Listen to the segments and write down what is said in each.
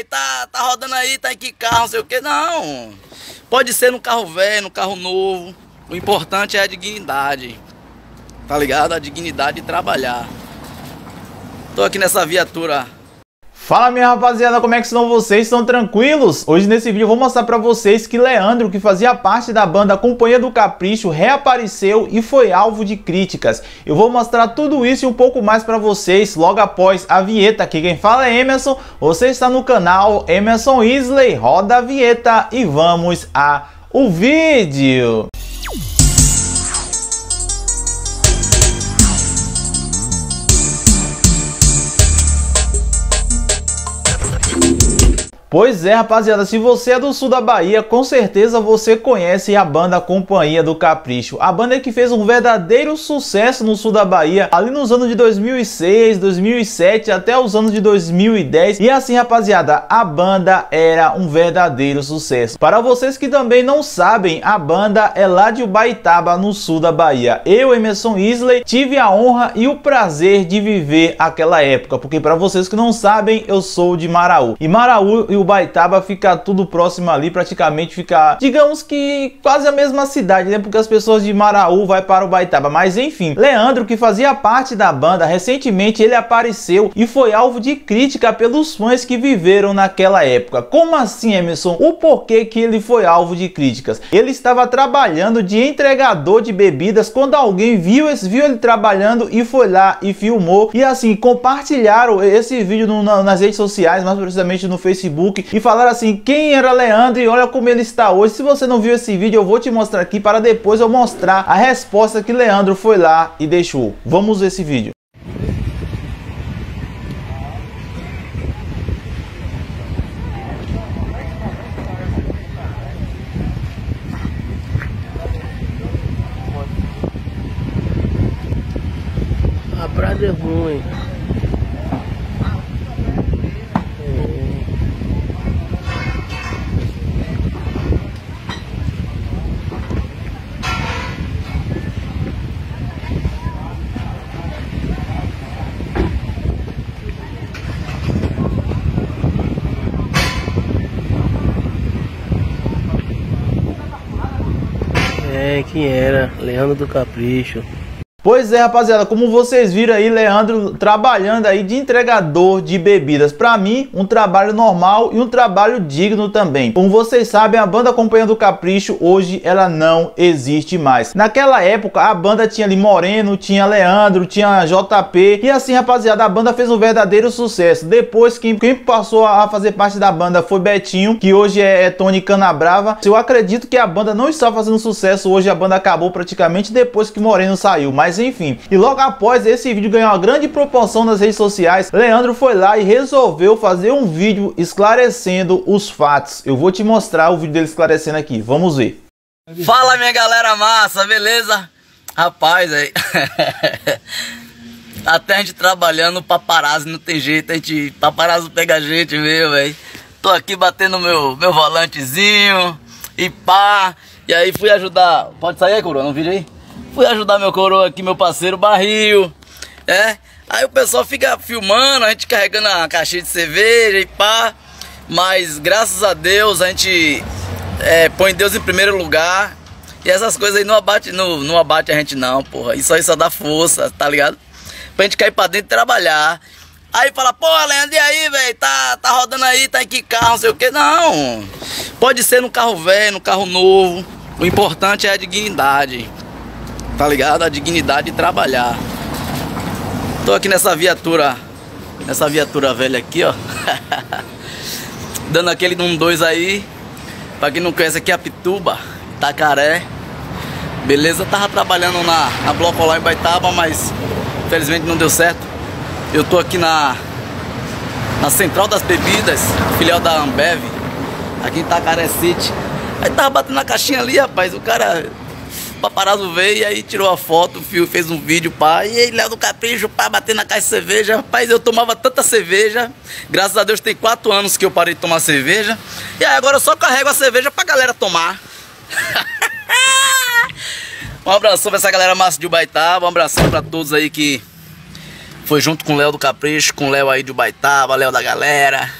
velho, tá, tá rodando aí, tá em que carro, não sei o que. Não. Pode ser no carro velho, no carro novo. O importante é a dignidade. Tá ligado? A dignidade de trabalhar. Tô aqui nessa viatura Fala minha rapaziada, como é que estão vocês? Estão tranquilos? Hoje nesse vídeo eu vou mostrar pra vocês que Leandro, que fazia parte da banda Companhia do Capricho, reapareceu e foi alvo de críticas. Eu vou mostrar tudo isso e um pouco mais pra vocês logo após a vinheta. Aqui quem fala é Emerson, você está no canal Emerson Isley, roda a vinheta e vamos a o vídeo. Pois é, rapaziada, se você é do sul da Bahia, com certeza você conhece a banda Companhia do Capricho. A banda que fez um verdadeiro sucesso no sul da Bahia, ali nos anos de 2006, 2007 até os anos de 2010. E assim, rapaziada, a banda era um verdadeiro sucesso. Para vocês que também não sabem, a banda é lá de Ubaitaba, no sul da Bahia. Eu, Emerson Isley, tive a honra e o prazer de viver aquela época, porque para vocês que não sabem, eu sou de Maraú. E Maraú Ubaitaba fica tudo próximo ali, praticamente fica, digamos que quase a mesma cidade, né? Porque as pessoas de Maraú vai para Ubaitaba. Mas enfim, Leandro, que fazia parte da banda, recentemente ele apareceu e foi alvo de crítica pelos fãs que viveram naquela época. Como assim, Emerson? O porquê que ele foi alvo de críticas? Ele estava trabalhando de entregador de bebidas quando alguém viu, viu ele trabalhando e foi lá e filmou. E assim, compartilharam esse vídeo no, nas redes sociais, mais precisamente no Facebook Facebook e falaram assim quem era Leandro e olha como ele está hoje. Se você não viu esse vídeo, eu vou te mostrar aqui para depois eu mostrar a resposta que Leandro foi lá e deixou. Vamos ver esse vídeo. A praia é ruim. É, quem era? Leandro do Capricho. Pois é, rapaziada, como vocês viram aí, Leandro trabalhando aí de entregador de bebidas. Para mim, um trabalho normal e um trabalho digno também. Como vocês sabem, a banda Companhia do Capricho hoje ela não existe mais. Naquela época, a banda tinha ali Moreno, tinha Leandro, tinha JP. E assim, rapaziada, a banda fez um verdadeiro sucesso. Depois, quem, quem passou a fazer parte da banda foi Betinho, que hoje é, é Tony Canabrava. Eu acredito que a banda não está fazendo sucesso. Hoje a banda acabou praticamente depois que Moreno saiu. Mas mas enfim. E logo após esse vídeo ganhar uma grande proporção nas redes sociais, Leandro foi lá e resolveu fazer um vídeo esclarecendo os fatos. Eu vou te mostrar o vídeo dele esclarecendo aqui. Vamos ver. Fala minha galera massa, beleza? Rapaz, aí. Até a gente trabalhando, paparazzo não tem jeito, a gente paparazzo pega a gente mesmo, velho. Tô aqui batendo meu meu volantezinho e pá. E aí fui ajudar. Pode sair aí, coroa, no vídeo aí? Fui ajudar meu coroa aqui, meu parceiro Barril. É? Aí o pessoal fica filmando, a gente carregando a caixinha de cerveja e pá. Mas graças a Deus a gente é, põe Deus em primeiro lugar. E essas coisas aí não abate, não, não abate a gente não, porra. Isso aí só dá força, tá ligado? Pra gente cair pra dentro e trabalhar. Aí fala, pô, Leandro, e aí, velho? Tá, tá rodando aí, tá em que carro, não sei o que. Não. Pode ser no carro velho, no carro novo. O importante é a dignidade tá ligado? A dignidade de trabalhar. Tô aqui nessa viatura, nessa viatura velha aqui, ó. Dando aquele um dois aí. Pra quem não conhece aqui, é a Pituba, Tacaré. Beleza? Tava trabalhando na, na Bloco lá em Baitaba, mas infelizmente não deu certo. Eu tô aqui na, na Central das Bebidas, filial da Ambev, aqui em Tacaré City. Aí tava batendo na caixinha ali, rapaz, o cara paparazzo veio e aí tirou a foto, fio, fez um vídeo, pá. E aí, Léo do Capricho, pá, batendo na caixa de cerveja. Rapaz, eu tomava tanta cerveja. Graças a Deus tem quatro anos que eu parei de tomar cerveja. E aí agora eu só carrego a cerveja pra galera tomar. um abração pra essa galera massa de Ubaitaba. Um abração pra todos aí que foi junto com o Léo do Capricho, com o Léo aí de Ubaitaba, Léo da galera.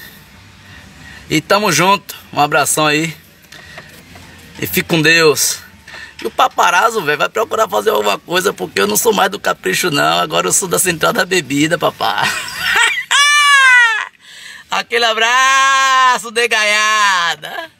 E tamo junto. Um abração aí. E fique com Deus. E o paparazzo, velho, vai procurar fazer alguma coisa, porque eu não sou mais do capricho, não. Agora eu sou da central da bebida, papá. Aquele abraço de gaiada.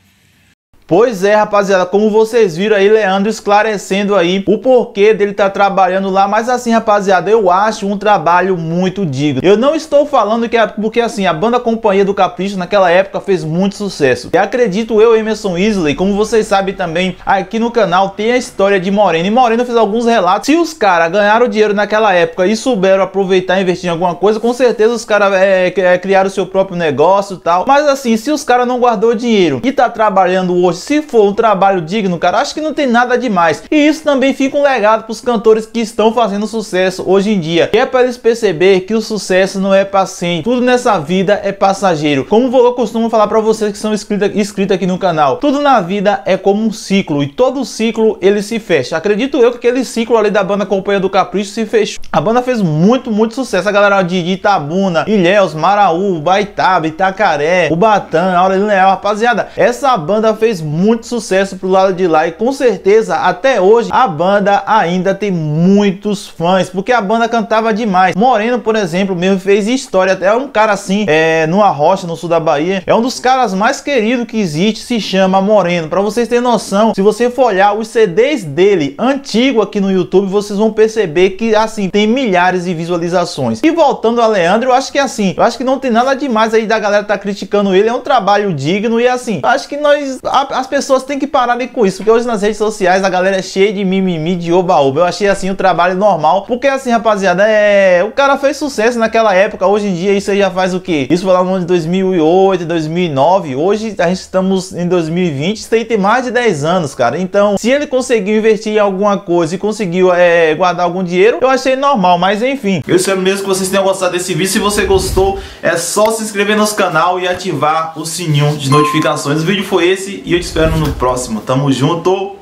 Pois é, rapaziada, como vocês viram aí, Leandro esclarecendo aí o porquê dele tá trabalhando lá, mas assim, rapaziada, eu acho um trabalho muito digno. Eu não estou falando que é porque assim, a banda Companhia do Capricho naquela época fez muito sucesso. E acredito eu, Emerson Isley, como vocês sabem também, aqui no canal tem a história de Moreno. E Moreno fez alguns relatos. Se os caras ganharam dinheiro naquela época e souberam aproveitar e investir em alguma coisa, com certeza os caras é, é, criaram o seu próprio negócio e tal. Mas assim, se os caras não guardou dinheiro e tá trabalhando hoje se for um trabalho digno, cara, acho que não tem nada demais. E isso também fica um legado para os cantores que estão fazendo sucesso hoje em dia. Que é para eles perceber que o sucesso não é para sempre. Tudo nessa vida é passageiro. Como eu costumo falar para vocês que são inscritos inscrito aqui no canal. Tudo na vida é como um ciclo e todo ciclo ele se fecha. Acredito eu que aquele ciclo ali da banda Companhia do Capricho se fechou. A banda fez muito, muito sucesso. A galera de Itabuna, Ilhéus, Maraú, Baitaba, Itacaré, Ubatã, Aurelino Leal, rapaziada, essa banda fez muito sucesso pro lado de lá e com certeza até hoje a banda ainda tem muitos fãs, porque a banda cantava demais. Moreno, por exemplo, mesmo fez história, até um cara assim, é, numa rocha no sul da Bahia, é um dos caras mais queridos que existe, se chama Moreno. Para vocês terem noção, se você for olhar os CDs dele antigo aqui no YouTube, vocês vão perceber que assim tem milhares de visualizações. E voltando a Leandro, eu acho que assim, eu acho que não tem nada demais aí da galera tá criticando ele, é um trabalho digno e assim, acho que nós as pessoas têm que pararem com isso, porque hoje nas redes sociais a galera é cheia de mimimi, de oba-oba. Eu achei assim o trabalho normal, porque assim, rapaziada, é. O cara fez sucesso naquela época, hoje em dia isso aí já faz o quê? Isso foi lá no ano de 2008, 2009. Hoje a gente estamos em 2020, isso aí tem mais de 10 anos, cara. Então, se ele conseguiu investir em alguma coisa e conseguiu é, guardar algum dinheiro, eu achei normal, mas enfim. Eu espero mesmo que vocês tenham gostado desse vídeo. Se você gostou, é só se inscrever no canal e ativar o sininho de notificações. O vídeo foi esse e eu te espero no próximo. Tamo junto!